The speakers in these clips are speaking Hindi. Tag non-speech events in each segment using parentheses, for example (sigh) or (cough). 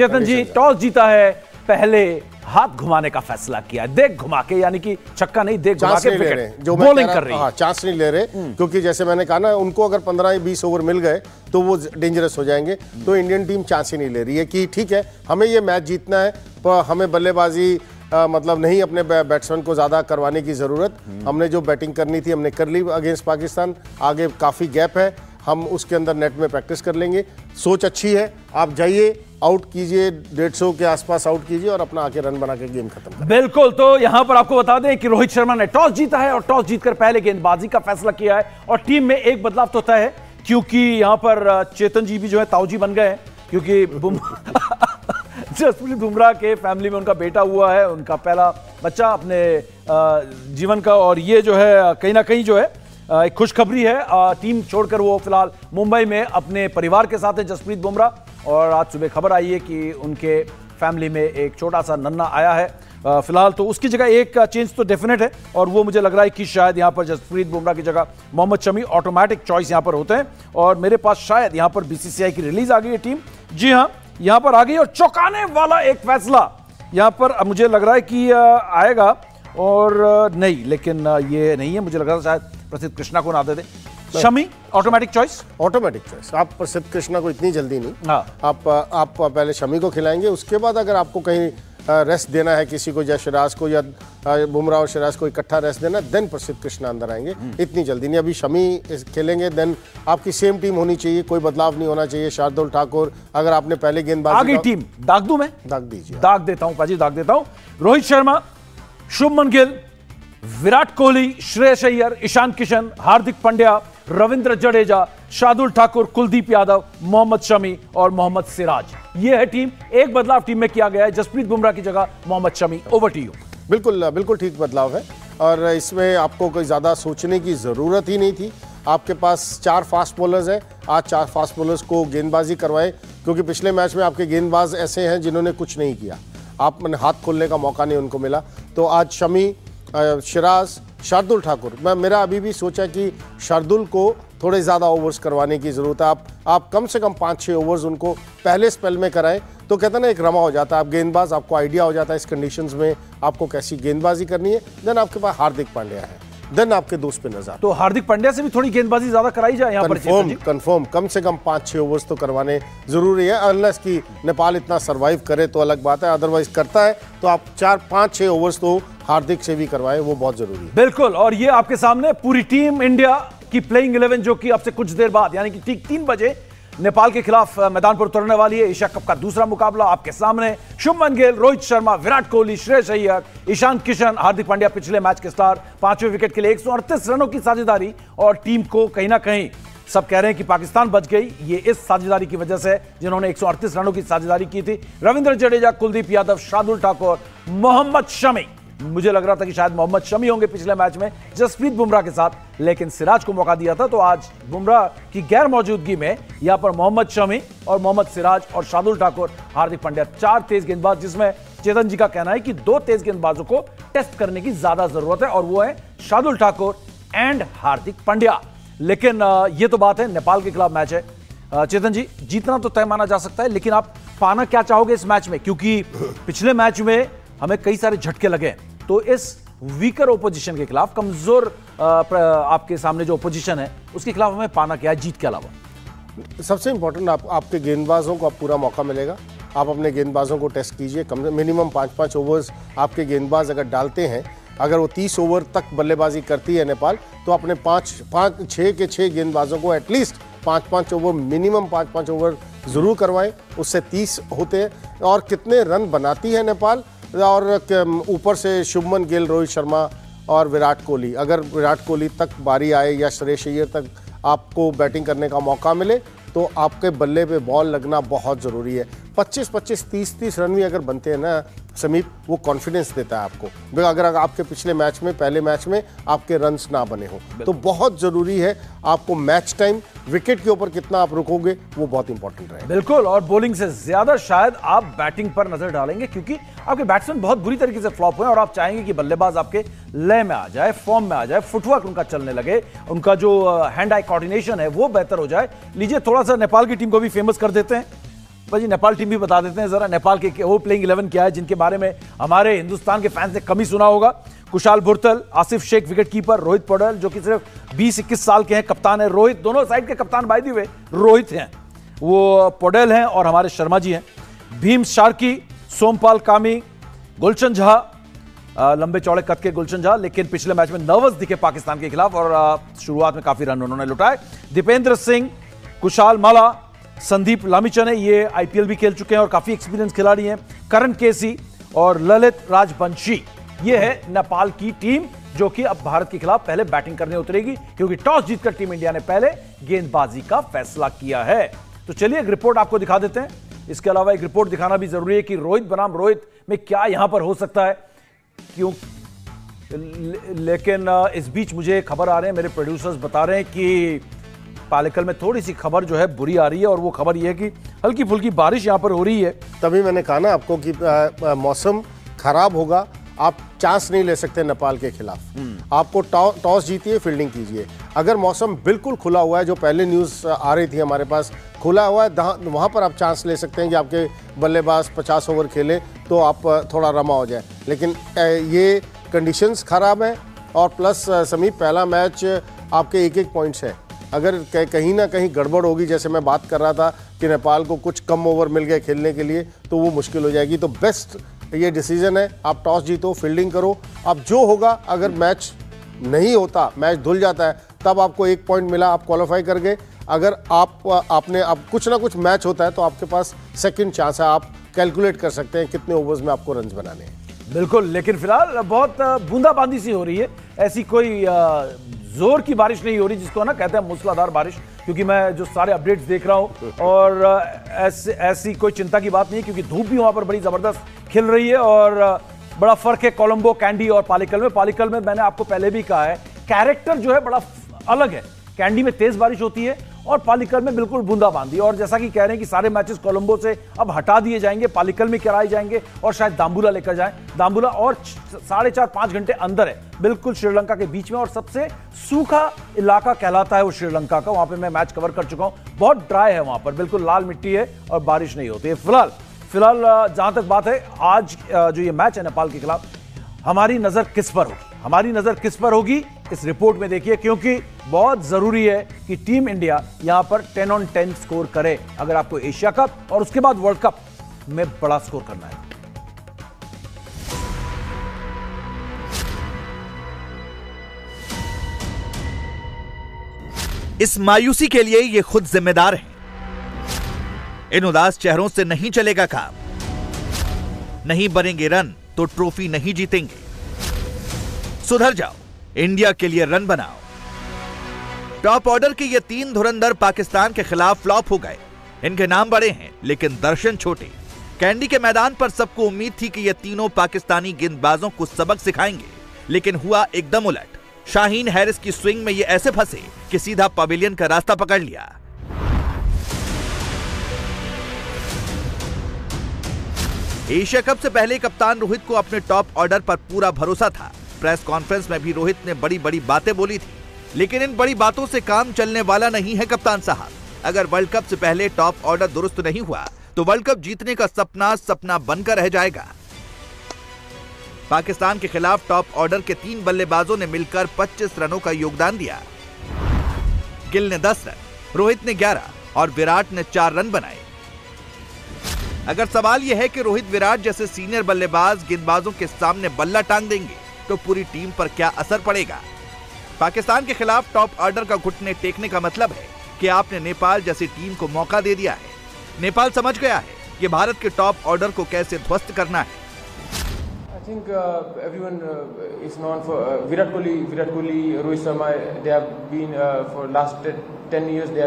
चेतन जी टॉस जीता है। पहले हाथ घुमाने का फैसला किया। देख घुमा के यानी कि छक्का नहीं देख घुमा के ले रहे। जो बॉलिंग कर रहा- है। चांस नहीं ले रहे क्योंकि जैसे मैंने कहा ना उनको अगर 15 या 20 ओवर मिल गए तो वो डेंजरस हो जाएँगे। तो इंडियन टीम चांस ही नहीं ले रही है कि ठीक है हमें ये मैच जीतना है पर हमें बल्लेबाजी अ, मतलब नहीं अपने बैट्समैन को ज़्यादा करवाने की ज़रूरत। हमने जो बैटिंग करनी थी हमने कर ली अगेंस्ट पाकिस्तान आगे काफ़ी गैप है। हम उसके अंदर नेट में प्रैक्टिस कर लेंगे। सोच अच्छी है। आप जाइए आउट कीजिए, डेढ़ सौ के आसपास आउट कीजिए और अपना आके रन बना के गेम खत्म बिल्कुल तो यहाँ पर आपको बता दें कि रोहित शर्मा ने टॉस जीता है और टॉस जीतकर पहले गेंदबाजी का फैसला किया है और टीम में एक बदलाव तो है, क्योंकि यहाँ पर चेतन जी भी जो है ताऊजी बन गए हैं, क्योंकि (laughs) जसप्रीत बुमराह के फैमिली में उनका बेटा हुआ है, उनका पहला बच्चा अपने जीवन का और ये जो है, कहीं ना कहीं जो है एक खुशखबरी है। टीम छोड़कर वो फ़िलहाल मुंबई में अपने परिवार के साथ है जसप्रीत बुमराह। और आज सुबह खबर आई है कि उनके फैमिली में एक छोटा सा नन्ना आया है। फ़िलहाल तो उसकी जगह एक चेंज तो डेफिनेट है और वो मुझे लग रहा है कि शायद यहाँ पर जसप्रीत बुमराह की जगह मोहम्मद शमी ऑटोमेटिक चॉइस यहाँ पर होते हैं और मेरे पास शायद यहाँ पर बीसीसीआई की रिलीज़ आ गई है टीम जी हाँ यहाँ पर आ गई और चौंकाने वाला एक फैसला। यहाँ पर मुझे लग रहा है कि आएगा और नहीं, लेकिन ये नहीं है। मुझे लग रहा था शायद प्रसिद्ध कृष्णा को ना दे दे। Shami automatic choice automatic choice आप प्रसिद्ध कृष्णा को इतनी जल्दी नहीं। हाँ। आप आप पहले शमी को खिलाएँगे उसके बाद अगर आपको कहीं रेस्ट देना है किसी को या शिराज को या बुमराह और शिराज को इकट्ठा रेस्ट देना देन प्रसिद्ध कृष्णा अंदर आएँगे। इतनी जल्दी नहीं। अभी शमी खेलेंगे देन आपकी सेम टीम होनी चाहिए कोई बदलाव नहीं होना चाहिए। शार्दुल ठाकुर अगर आपने पहले गेंदबाजी टीम दाग दूँ मैं? दाग दीजिए। दाग देता हूँ पाजी दाग देता हूँ। रोहित शर्मा शुभमन गिल विराट कोहली, श्रेयस अय्यर ईशान किशन, हार्दिक पांड्या, रविंद्र जडेजा, शार्दुल ठाकुर, कुलदीप यादव, मोहम्मद शमी और मोहम्मद सिराज। ये है टीम, एक बदलाव टीम में किया गया है, जसप्रीत बुमराह की जगह Mohammed Shami over to you बिल्कुल बिल्कुल ठीक बदलाव है, और इसमें आपको कोई ज़्यादा सोचने की ज़रूरत ही नहीं थी। आपके पास चार फास्ट बॉलर्स हैं, आज चार फास्ट बॉलर्स को गेंदबाजी करवाए, क्योंकि पिछले मैच में आपके गेंदबाज ऐसे हैं जिन्होंने कुछ नहीं किया। आप, हाथ खोलने का मौका नहीं उनको मिला। तो आज शमी शिराज शार्दुल ठाकुर। मैं मेरा अभी भी सोचा कि शार्दुल को थोड़े ज़्यादा ओवर्स करवाने की ज़रूरत है। आप आप कम से कम पाँच छः ओवर्स उनको पहले स्पेल में कराएँ तो कहते हैं ना एक रमा हो जाता है आप गेंदबाज आपको आइडिया हो जाता है इस कंडीशंस में आपको कैसी गेंदबाजी करनी है। देन आपके पास हार्दिक पांड्या है। देन आपके दोस्त पे नज़र तो हार्दिक पांड्या से भी थोड़ी गेंदबाजी ज़्यादा कराई जाए यहाँ पर कंफर्म कंफर्म कम से कम पाँच छः ओवर्स तो करवाने ज़रूरी है अनलेस कि नेपाल इतना सरवाइव करे तो अलग बात है अदरवाइज़ करता है तो आप चार पाँच छः ओवर्स तो हार्दिक से भी करवाए, वो बहुत ज़रूरी है। बिल्कुल, और ये आपके सामने पूरी टीम इंडिया की प्लेइंग 11 जो कि अब से कुछ देर बाद, यानी कि ठीक तीन बजे नेपाल के खिलाफ मैदान पर उतरने वाली है, एशिया कप का दूसरा मुकाबला आपके सामने। शुभमन गिल, रोहित शर्मा, विराट कोहली, श्रेयस अय्यर ईशान किशन, हार्दिक पांड्या पिछले मैच के स्टार पाँचवें विकेट के लिए एक सौ अड़तीस रनों की साझेदारी और टीम को कहीं ना कहीं सब कह रहे हैं कि पाकिस्तान बच गई। ये इस साझेदारी की वजह से जिन्होंने 138 रनों की साझेदारी की थी। रविंद्र जडेजा, कुलदीप यादव, शार्दुल ठाकुर, मोहम्मद शमी। मुझे लग रहा था कि शायद मोहम्मद शमी होंगे पिछले मैच में जसप्रीत बुमराह के साथ, लेकिन सिराज को मौका दिया था तो आज बुमराह की गैर मौजूदगी में यहाँ पर मोहम्मद शमी और मोहम्मद सिराज और शार्दुल ठाकुर, हार्दिक पांड्या, चार तेज गेंदबाज, जिसमें चेतन जी का कहना है कि दो तेज गेंदबाजों को टेस्ट करने की ज़्यादा ज़रूरत है, और वो है शार्दुल ठाकुर एंड हार्दिक पांड्या। लेकिन ये तो बात है, नेपाल के खिलाफ मैच है। चेतन जी, जीतना तो तय माना जा सकता है, लेकिन आप पाना क्या चाहोगे इस मैच में? क्योंकि पिछले मैच में हमें कई सारे झटके लगे तो इस वीकर ओपोजिशन के खिलाफ, कमज़ोर आपके सामने जो ओपोजिशन है, उसके खिलाफ हमें पाना क्या है, जीत के अलावा? सबसे इंपॉर्टेंट आप, आपके गेंदबाजों को आप पूरा मौका मिलेगा। आप अपने गेंदबाजों को टेस्ट कीजिए। कम मिनिमम पाँच पाँच ओवर्स आपके गेंदबाज अगर डालते हैं, अगर वो तीस ओवर तक बल्लेबाजी करती है नेपाल तो अपने पाँच पाँच छः के छः गेंदबाजों को एटलीस्ट पाँच पाँच ओवर मिनिमम पाँच पाँच ओवर ज़रूर करवाएँ। उससे तीस होते हैं। और कितने रन बनाती है नेपाल और ऊपर से शुभमन गिल रोहित शर्मा और विराट कोहली। अगर विराट कोहली तक बारी आए या श्रेयस अय्यर तक आपको बैटिंग करने का मौका मिले तो आपके बल्ले पे बॉल लगना बहुत ज़रूरी है। 25 25 30 30 रन भी अगर बनते हैं ना समीप वो कॉन्फिडेंस देता है आपको। अगर अगर आपके पिछले मैच में पहले मैच में आपके रन्स ना बने हो तो बहुत ज़रूरी है आपको मैच टाइम विकेट के ऊपर कितना आप रुकोगे वो बहुत इंपॉर्टेंट रहे बिल्कुल और बॉलिंग से ज़्यादा शायद आप बैटिंग पर नज़र डालेंगे क्योंकि आपके बैट्समैन बहुत बुरी तरीके से फ्लॉप हुए और आप चाहेंगे कि बल्लेबाज आपके लय में आ जाए फॉर्म में आ जाए फुटवर्क उनका चलने लगे, उनका जो हैंड आई कोऑर्डिनेशन है, वो बेहतर हो जाए। लीजिए थोड़ा सा नेपाल की टीम को भी फ़ेमस कर देते हैं। भाई नेपाल टीम भी बता देते हैं जरा, नेपाल के वो प्लेइंग इलेवन क्या है, जिनके बारे में हमारे हिंदुस्तान के फैंस ने कमी सुना होगा। कुशाल बुरतल आसिफ शेख विकेट कीपर रोहित पौडल, जो कि सिर्फ़ 20-21 साल के हैं, कप्तान है। रोहित, दोनों साइड के कप्तान बाय दी हुए रोहित हैं। वो पौडेल हैं और हमारे शर्मा जी हैं। भीम शार्की सोमपाल कामी, गुलशन झा लंबे चौड़े कद के गुलशन झा, लेकिन पिछले मैच में नर्वस दिखे पाकिस्तान के खिलाफ और शुरुआत में काफ़ी रन उन्होंने लुटाए। दीपेंद्र सिंह, कुशाल माला, संदीप लामिचने, ये आईपीएल भी खेल चुके हैं और काफ़ी एक्सपीरियंस खिलाड़ी हैं। करण केसी और ललित राजवंशी, ये है नेपाल की टीम जो कि अब भारत के खिलाफ पहले बैटिंग करने उतरेगी, क्योंकि टॉस जीतकर टीम इंडिया ने पहले गेंदबाजी का फैसला किया है। तो चलिए एक रिपोर्ट आपको दिखा देते हैं। इसके अलावा एक रिपोर्ट दिखाना भी ज़रूरी है कि रोहित बनाम रोहित में क्या यहाँ पर हो सकता है? क्यों? लेकिन इस बीच मुझे खबर आ रहे हैं, मेरे प्रोड्यूसर्स बता रहे हैं कि पालेकल में थोड़ी सी खबर जो है बुरी आ रही है और वो खबर ये है कि हल्की फुल्की बारिश यहाँ पर हो रही है। तभी मैंने कहा ना आपको कि मौसम खराब होगा आप चांस नहीं ले सकते नेपाल के खिलाफ। आपको टॉस जीतिए फील्डिंग कीजिए। अगर मौसम बिल्कुल खुला हुआ है, जो पहले न्यूज़ आ रही थी हमारे पास, खुला हुआ है वहाँ पर आप चांस ले सकते हैं कि आपके बल्लेबाज 50 ओवर खेले तो आप थोड़ा रमा हो जाए। लेकिन ये कंडीशंस ख़राब हैं, और प्लस समीप पहला मैच आपके एक एक पॉइंट्स है। अगर कहीं ना कहीं गड़बड़ होगी, जैसे मैं बात कर रहा था कि नेपाल को कुछ कम ओवर मिल गए खेलने के लिए तो वो मुश्किल हो जाएगी। तो बेस्ट ये डिसीज़न है। आप टॉस जीतो फील्डिंग करो। अब जो होगा, अगर मैच नहीं होता मैच धुल जाता है, तब आपको एक पॉइंट मिला, आप क्वालिफाई कर गए। अगर आप, आपने, अब कुछ ना कुछ मैच होता है तो आपके पास सेकंड चांस है। आप कैलकुलेट कर सकते हैं कितने ओवर्स में आपको रन बनाने हैं। बिल्कुल, लेकिन फ़िलहाल बहुत बूंदाबांदी सी हो रही है। ऐसी कोई ज़ोर की बारिश नहीं हो रही, जिसको ना कहते हैं मूसलाधार बारिश। क्योंकि मैं जो सारे अपडेट्स देख रहा हूँ और ऐसे, ऐसी कोई चिंता की बात नहीं है क्योंकि धूप भी वहाँ पर बड़ी ज़बरदस्त खिल रही है और बड़ा फ़र्क है कोलंबो, कैंडी और पालिकल में। पालिकल में मैंने आपको पहले भी कहा है कैरेक्टर जो है बड़ा अलग है। कैंडी में तेज बारिश होती है और पालिकल में बिल्कुल बूंदाबांदी। और जैसा कि कह रहे हैं कि सारे मैचेस कोलंबो से अब हटा दिए जाएँगे, पालिकल में कराए जाएँगे और शायद दाम्बुला लेकर जाएँ। दाम्बुला और साढ़े चार, पाँच घंटे अंदर है, बिल्कुल श्रीलंका के बीच में और सबसे सूखा इलाका कहलाता है वो श्रीलंका का। वहाँ पर मैं मैच कवर कर चुका हूँ। बहुत ड्राई है वहाँ पर, बिल्कुल लाल मिट्टी है और बारिश नहीं होती है। फ़िलहाल फ़िलहाल जहाँ तक बात है, आज जो ये मैच है नेपाल के खिलाफ, हमारी नज़र किस पर होगी? हमारी नज़र किस पर होगी? इस रिपोर्ट में देखिए, क्योंकि बहुत ज़रूरी है कि टीम इंडिया यहाँ पर 10 ऑन 10 स्कोर करे। अगर आपको एशिया कप और उसके बाद वर्ल्ड कप में बड़ा स्कोर करना है। इस मायूसी के लिए ये खुद जिम्मेदार है। इन उदास चेहरों से नहीं चलेगा काम। नहीं बनेंगे रन तो ट्रॉफी नहीं जीतेंगे। सुधर जाओ। इंडिया के लिए रन बनाओ। टॉप ऑर्डर के ये तीन धुरंधर पाकिस्तान के खिलाफ फ्लॉप हो गए। इनके नाम बड़े हैं, लेकिन दर्शन छोटे। कैंडी के मैदान पर सबको उम्मीद थी कि ये तीनों पाकिस्तानी गेंदबाजों को सबक सिखाएँगे, लेकिन हुआ एकदम उलट। शाहीन हैरिस की स्विंग में ये ऐसे फंसे कि सीधा पवेलियन का रास्ता पकड़ लिया। एशिया कप से पहले कप्तान रोहित को अपने टॉप ऑर्डर पर पूरा भरोसा था। प्रेस कॉन्फ्रेंस में भी रोहित ने बड़ी बड़ी बातें बोली थी। लेकिन इन बड़ी बातों से काम चलने वाला नहीं है कप्तान साहब। अगर वर्ल्ड कप से पहले टॉप ऑर्डर दुरुस्त नहीं हुआ तो वर्ल्ड कप जीतने का सपना सपना बनकर रह जाएगा। पाकिस्तान के खिलाफ टॉप ऑर्डर के तीन बल्लेबाजों ने मिलकर 25 रनों का योगदान दिया। गिल ने 10 रन, रोहित ने 11 और विराट ने 4 रन बनाए। अगर सवाल यह है कि रोहित विराट जैसे सीनियर बल्लेबाज गेंदबाजों के सामने बल्ला टांग देंगे तो पूरी टीम पर क्या असर पड़ेगा? पाकिस्तान के खिलाफ टॉप ऑर्डर का घुटने टेकने का मतलब है कि आपने नेपाल जैसी टीम को मौका दे दिया है। नेपाल समझ गया है कि भारत के टॉप ऑर्डर को कैसे ध्वस्त करना है। I think everyone is known for Virat Kohli Virat Kohli, Rohit Sharma they have been for last 10 years they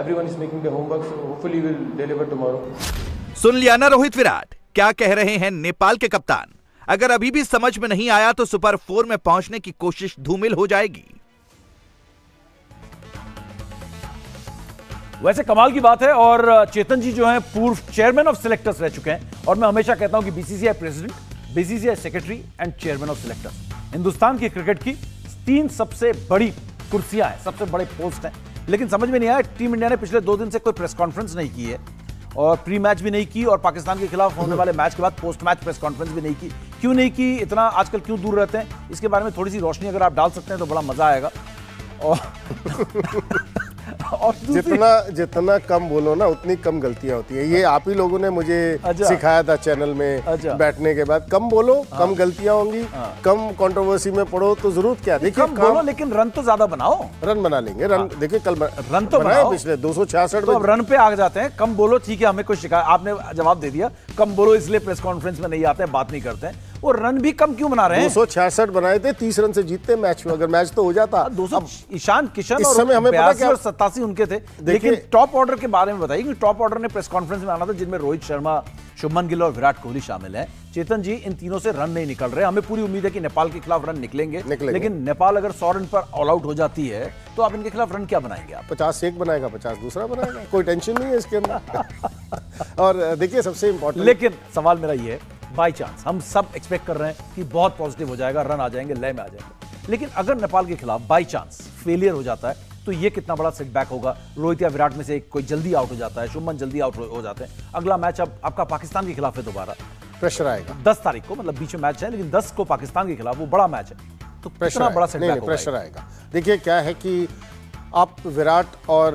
everyone is making the homework, so hopefully we'll deliver tomorrow. सुन लिया ना रोहित विराट। क्या कह रहे हैं नेपाल के कप्तान? अगर अभी भी समझ में नहीं आया तो सुपर फोर में पहुँचने की कोशिश धूमिल हो जाएगी। वैसे कमाल की बात है और चेतन जी जो हैं पूर्व चेयरमैन ऑफ़ सिलेक्टर्स रह चुके हैं और मैं हमेशा कहता हूँ कि BCCI president BCCI secretary and chairman of selectors Hindustan की क्रिकेट की तीन सबसे बड़ी कुर्सियाँ हैं सबसे बड़े पोस्ट हैं। लेकिन समझ में नहीं आया, टीम इंडिया ने पिछले दो दिन से कोई प्रेस कॉन्फ्रेंस नहीं की है और प्री मैच भी नहीं की और पाकिस्तान के खिलाफ होने वाले मैच के बाद पोस्ट मैच प्रेस कॉन्फ्रेंस भी नहीं की। क्यों नहीं की? इतना आजकल क्यों दूर रहते हैं? इसके बारे में थोड़ी सी रोशनी अगर आप डाल सकते हैं तो बड़ा मज़ा आएगा। और और जितना जितना कम बोलो ना उतनी कम गलतियाँ होती है ये आप ही लोगों ने मुझे अच्छा। सिखाया था चैनल में अच्छा। बैठने के बाद कम बोलो हाँ। कम गलतियाँ होंगी कम कंट्रोवर्सी में पढ़ो तो ज़रूरत क्या देखिए कम बोलो लेकिन रन तो ज़्यादा बनाओ रन बना लेंगे रन देखिए कल हाँ। रन तो बनाए। पिछले दो सौ छियासठ तो रन पे आ जाते हैं कम बोलो ठीक है हमें कुछ शिकायत आपने जवाब दे दिया कम बोलो इसलिए प्रेस कॉन्फ्रेंस में नहीं आते हैं बात नहीं करते हैं वो रन भी कम क्यों बना रहे दो हैं सौ छियासठ बनाए थे तीस रन से जीतते मैच में अगर मैच तो हो जाता। दो सौ ईशान किशन इस समय हमें पता क्या- सत्तासी उनके थे। लेकिन टॉप ऑर्डर के बारे में बताइए कि टॉप ऑर्डर ने प्रेस कॉन्फ्रेंस में आना था जिनमें रोहित शर्मा शुभमन गिल और विराट कोहली शामिल हैं। चेतन जी इन तीनों से रन नहीं निकल रहे। हमें पूरी उम्मीद है कि नेपाल के खिलाफ रन निकलेंगे। निकलेंगे। लेकिन नेपाल अगर सौ रन पर ऑल आउट हो जाती है तो आप इनके खिलाफ रन क्या बनाएँगे आप? पचास एक बनाएगा पचास दूसरा बनाएगा कोई टेंशन नहीं है इसके अंदर। (laughs) और देखिए सबसे इंपॉर्टेंट लेकिन सवाल मेरा ये है बाई चांस हम सब एक्सपेक्ट कर रहे हैं कि बहुत पॉजिटिव हो जाएगा रन आ जाएँगे लय में आ जाएँगे। लेकिन अगर नेपाल के खिलाफ बाई चांस फेलियर हो जाता है तो ये कितना बड़ा सेटबैक होगा? रोहित या विराट में से एक कोई जल्दी आउट हो जाता है शुभमन जल्दी आउट हो जाते हैं। अगला मैच अब आपका पाकिस्तान के खिलाफ है दोबारा। प्रेशर आएगा। दस तारीख को मतलब बीच में मैच है लेकिन दस को पाकिस्तान के खिलाफ वो बड़ा मैच है। तो प्रेशर बड़ा सेटबैक प्रेशर आएगा। देखिए क्या है कि आप विराट और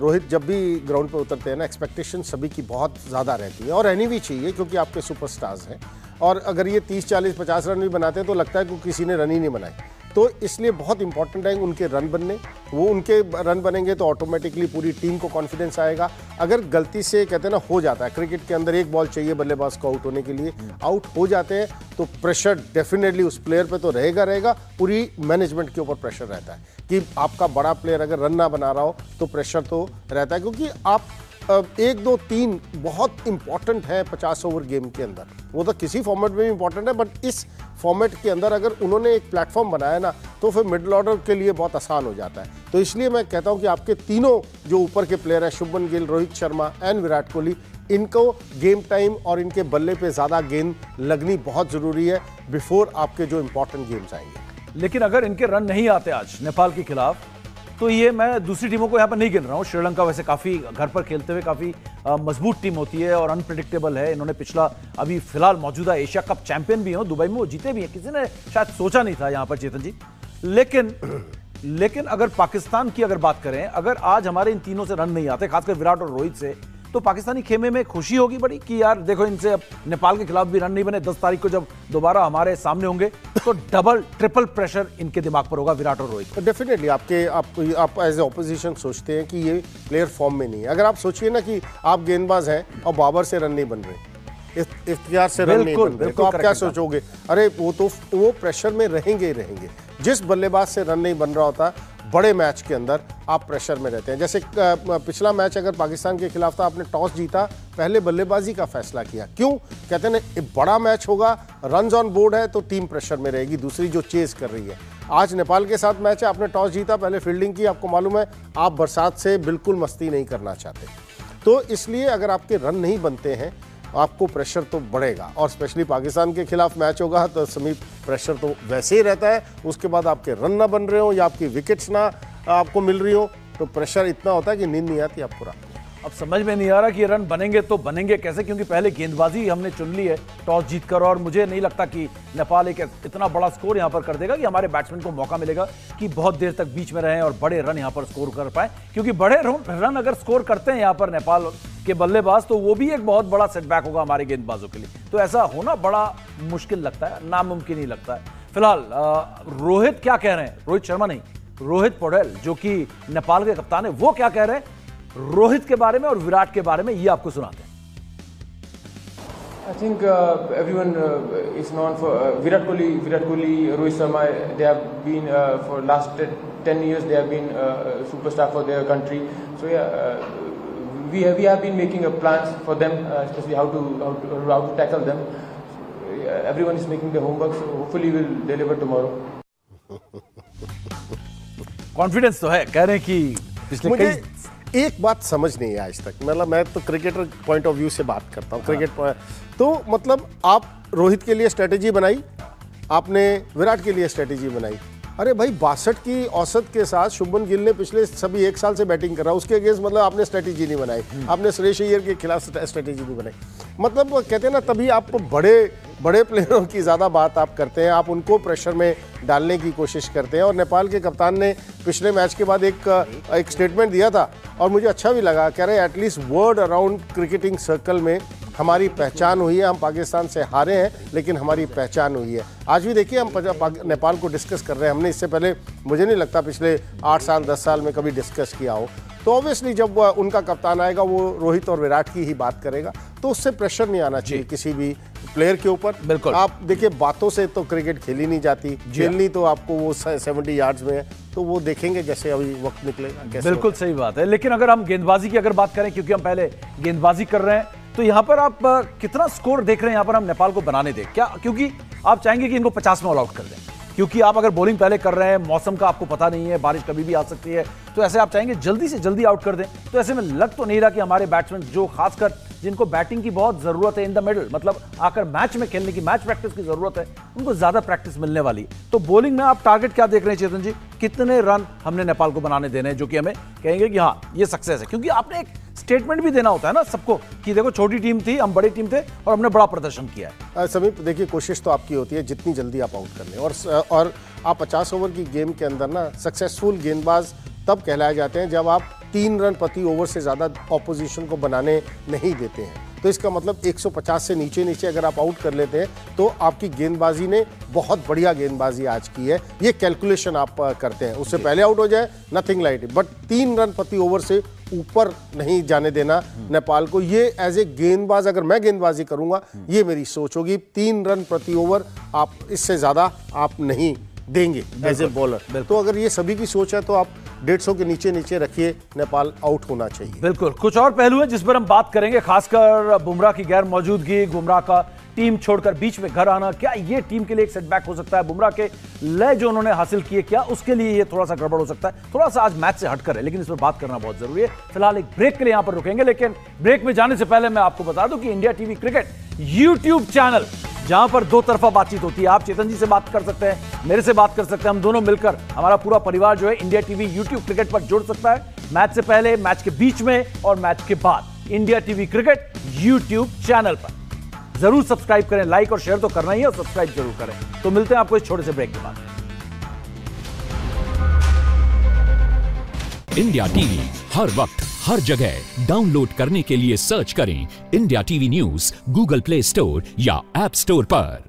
रोहित जब भी ग्राउंड पर उतरते हैं ना एक्सपेक्टेशन सभी की बहुत ज़्यादा रहती है। और रहनी भी चाहिए, क्योंकि आपके सुपरस्टार्स हैं। और अगर ये 30 40 50 रन भी बनाते हैं तो लगता है कि किसी ने रन ही नहीं बनाए। तो इसलिए बहुत इंपॉर्टेंट है उनके रन बनने। वो उनके रन बनेंगे तो ऑटोमेटिकली पूरी टीम को कॉन्फिडेंस आएगा। अगर गलती से, कहते हैं ना, हो जाता है क्रिकेट के अंदर एक बॉल चाहिए बल्लेबाज को आउट होने के लिए आउट हो जाते हैं तो प्रेशर डेफिनेटली उस प्लेयर पे तो रहेगा रहेगा। पूरी मैनेजमेंट के ऊपर प्रेशर रहता है कि आपका बड़ा प्लेयर अगर रन ना बना रहा हो तो प्रेशर तो रहता है, क्योंकि आप एक, दो, तीन बहुत इंपॉर्टेंट है पचास ओवर गेम के अंदर। वो तो किसी फॉर्मेट में भी इंपॉर्टेंट है बट इस फॉर्मेट के अंदर अगर उन्होंने एक प्लेटफॉर्म बनाया ना तो फिर मिडल ऑर्डर के लिए बहुत आसान हो जाता है। तो इसलिए मैं कहता हूँ कि आपके तीनों जो ऊपर के प्लेयर हैं, शुभमन गिल, रोहित शर्मा एंड विराट कोहली, इनको गेम टाइम और इनके बल्ले पे ज़्यादा गेंद लगनी बहुत ज़रूरी है बिफोर आपके जो इंपॉर्टेंट गेम्स आएँगे। लेकिन अगर इनके रन नहीं आते आज, नेपाल के खिलाफ तो ये मैं दूसरी टीमों को यहाँ पर नहीं गिन रहा हूँ। श्रीलंका वैसे काफ़ी घर पर खेलते हुए काफ़ी मज़बूत टीम होती है और अनप्रडिक्टेबल है। इन्होंने पिछला अभी फ़िलहाल मौजूदा एशिया कप चैंपियन भी हो, दुबई में वो जीते भी हैं। किसी ने शायद सोचा नहीं था यहाँ पर चेतन जी। लेकिन लेकिन अगर पाकिस्तान की अगर बात करें, अगर आज हमारे इन तीनों से रन नहीं आते, खासकर विराट और रोहित से तो पाकिस्तानी खेमे में खुशी होगी बड़ी कि यार देखो इनसे अब नेपाल के खिलाफ भी रन नहीं बने। दस तारीख को जब दोबारा हमारे सामने होंगे तो डबल ट्रिपल प्रेशर इनके दिमाग पर होगा विराट और रोहित। डेफिनेटली आपके आप आप एज ए ऑपोजिशन सोचते हैं कि ये प्लेयर फॉर्म में नहीं है। अगर आप सोचिए ना कि आप गेंदबाज हैं और बाबर से रन नहीं बन रहे। इफ्तियार से रन नहीं बन रहे। तो आप क्या सोचोगे? अरे वो तो वो प्रेशर में रहेंगे ही रहेंगे। जिस बल्लेबाज से रन नहीं बन रहा होता बड़े मैच के अंदर आप प्रेशर में रहते हैं। जैसे पिछला मैच अगर पाकिस्तान के खिलाफ था, आपने टॉस जीता, पहले बल्लेबाजी का फैसला किया। क्यों? कहते हैं ना बड़ा मैच होगा रन ऑन बोर्ड है तो टीम प्रेशर में रहेगी, दूसरी जो चेज कर रही है। आज नेपाल के साथ मैच है, आपने टॉस जीता, पहले फील्डिंग की, आपको मालूम है, आप बरसात से बिल्कुल मस्ती नहीं करना चाहते। तो इसलिए अगर आपके रन नहीं बनते हैं आपको प्रेशर तो बढ़ेगा। और स्पेशली पाकिस्तान के खिलाफ मैच होगा तो समीप प्रेशर तो वैसे ही रहता है। उसके बाद आपके रन ना बन रहे हो या आपकी विकेट्स ना आपको मिल रही हो तो प्रेशर इतना होता है कि नींद नहीं आती आपको रात अब समझ में नहीं आ रहा कि रन बनेंगे तो बनेंगे कैसे? क्योंकि पहले गेंदबाजी हमने चुन ली है, टॉस जीतकर। और मुझे नहीं लगता कि नेपाल एक इतना बड़ा स्कोर यहाँ पर कर देगा कि हमारे बैट्समैन को मौका मिलेगा कि बहुत देर तक बीच में रहें और बड़े रन यहाँ पर स्कोर कर पाए। क्योंकि बड़े रन अगर स्कोर करते हैं यहाँ पर नेपाल के बल्लेबाज तो वो भी एक बहुत बड़ा सेटबैक होगा हमारे गेंदबाजों के लिए। तो ऐसा होना बड़ा मुश्किल लगता है, नामुमकिन ही लगता है। फ़िलहाल रोहित क्या कह रहे हैं? रोहित शर्मा नहीं, रोहित पोडेल, जो कि नेपाल के कप्तान है, वो क्या कह रहे हैं? रोहित के बारे में और विराट के बारे में ये आपको सुनाते हैं। I think everyone is known for Virat Kohli Virat Kohli, Rohit Sharma they have been for last ten years they have been super star for their country so we have, we have been making a plans for them, uh, especially how to how to, how to tackle them. Everyone is making their homework. So hopefully we'll deliver tomorrow. Confidence तो है कह रहे हैं कि पिछले मुझे कई एक बात समझ नहीं है आज तक मतलब मैं तो क्रिकेटर पॉइंट ऑफ़ व्यू से बात करता हूँ क्रिकेट तो मतलब आप रोहित के लिए स्ट्रेटेजी बनाई आपने विराट के लिए स्ट्रेटेजी बनाई अरे भाई बासठ की औसत के साथ शुभमन गिल ने पिछले सभी एक साल से बैटिंग कर रहा उसके अगेंस्ट मतलब आपने स्ट्रेटेजी नहीं बनाई। आपने सुरेश अय्यर के खिलाफ स्ट्रेटेजी नहीं बनाई। मतलब कहते हैं ना तभी आप बड़े बड़े प्लेयरों की ज़्यादा बात आप करते हैं। आप उनको प्रेशर में डालने की कोशिश करते हैं। और नेपाल के कप्तान ने पिछले मैच के बाद एक एक स्टेटमेंट दिया था। और मुझे अच्छा भी लगा कह रहे at least world around cricketing circle में हमारी पहचान हुई है हम पाकिस्तान से हारे हैं लेकिन हमारी पहचान हुई है। आज भी देखिए हम नेपाल को डिस्कस कर रहे हैं। हमने इससे पहले मुझे नहीं लगता पिछले आठ साल दस साल में कभी डिस्कस किया हो। तो ऑब्वियसली जब उनका कप्तान आएगा वो रोहित और विराट की ही बात करेगा। तो उससे प्रेशर नहीं आना चाहिए किसी भी प्लेयर के ऊपर। बिल्कुल। आप देखिए बातों से तो क्रिकेट खेली नहीं जाती। खेलनी। तो आपको वो सेवेंटी यार्ड्स में है। तो वो देखेंगे जैसे अभी वक्त निकलेगा कैसे बिल्कुल सही बात है। लेकिन अगर हम गेंदबाजी की अगर बात करें क्योंकि हम पहले गेंदबाजी कर रहे हैं तो यहाँ पर आप कितना स्कोर देख रहे हैं यहाँ पर हम नेपाल को बनाने दें? क्या, क्योंकि आप चाहेंगे कि इनको पचास में ऑल आउट कर दें। क्योंकि आप अगर बॉलिंग पहले कर रहे हैं, मौसम का आपको पता नहीं है, बारिश कभी भी आ सकती है तो ऐसे आप चाहेंगे जल्दी से जल्दी आउट कर दें। तो ऐसे में लग तो नहीं रहा कि हमारे बैट्समैन जो खासकर जिनको बैटिंग की बहुत ज़रूरत है इन द मिडल मतलब आकर मैच में खेलने की मैच प्रैक्टिस की ज़रूरत है, उनको ज़्यादा प्रैक्टिस मिलने वाली। तो बॉलिंग में आप टारगेट क्या देख रहे हैं चेतन जी? कितने रन हमने नेपाल को बनाने देने जो कि हमें कहेंगे कि हाँ ये सक्सेस है। क्योंकि आपने एक स्टेटमेंट भी देना होता है ना सबको कि देखो छोटी टीम थी हम बड़ी टीम थे और हमने बड़ा प्रदर्शन किया है। समीप देखिए कोशिश तो आपकी होती है जितनी जल्दी आप आउट कर लें। और और आप पचास ओवर की गेम के अंदर ना सक्सेसफुल गेंदबाज तब कहलाए जाते हैं जब आप तीन रन प्रति ओवर से ज़्यादा ऑपोजिशन को बनाने नहीं देते हैं। तो इसका मतलब 150 से नीचे नीचे अगर आप आउट कर लेते हैं तो आपकी गेंदबाजी ने बहुत बढ़िया गेंदबाजी आज की है। ये कैलकुलेशन आप करते हैं। उससे पहले आउट हो जाए नथिंग लाइट बट तीन रन प्रति ओवर से ऊपर नहीं जाने देना नेपाल को। ये एज ए गेंदबाज अगर मैं गेंदबाजी करूँगा ये मेरी सोच होगी। तीन रन प्रति ओवर आप इससे ज़्यादा आप नहीं देंगे। एज ए बॉलर तो अगर ये सभी की सोच है तो आप डेढ़ सौ के नीचे नीचे रखिए नेपाल आउट होना चाहिए। बिल्कुल। कुछ और पहलू है जिस पर हम बात करेंगे खासकर बुमराह की गैर मौजूदगी बुमराह का टीम छोड़कर बीच में घर आना, क्या ये टीम के लिए एक सेटबैक हो सकता है? बुमराह के लय जो उन्होंने हासिल किए, क्या उसके लिए ये थोड़ा सा गड़बड़ हो सकता है? थोड़ा सा आज मैच से हटकर है, लेकिन इस पर बात करना बहुत ज़रूरी है। फ़िलहाल एक ब्रेक के लिए यहाँ पर रुकेंगे, लेकिन ब्रेक में जाने से पहले मैं आपको बता दूँ कि India TV cricket YouTube channel जहाँ पर दो तरफा बातचीत होती है। आप चेतन जी से बात कर सकते हैं, मेरे से बात कर सकते हैं, हम दोनों मिलकर हमारा पूरा परिवार जो है इंडिया टीवी यूट्यूब क्रिकेट पर जुड़ सकता है। मैच से पहले मैच के बीच में और मैच के बाद India TV cricket YouTube channel पर। ज़रूर सब्सक्राइब करें लाइक और शेयर तो करना ही है और सब्सक्राइब ज़रूर करें। तो मिलते हैं आपको इस छोटे से ब्रेक के बाद। इंडिया टीवी, हर वक्त, हर जगह। डाउनलोड करने के लिए सर्च करें India TV news Google Play Store या एप स्टोर पर।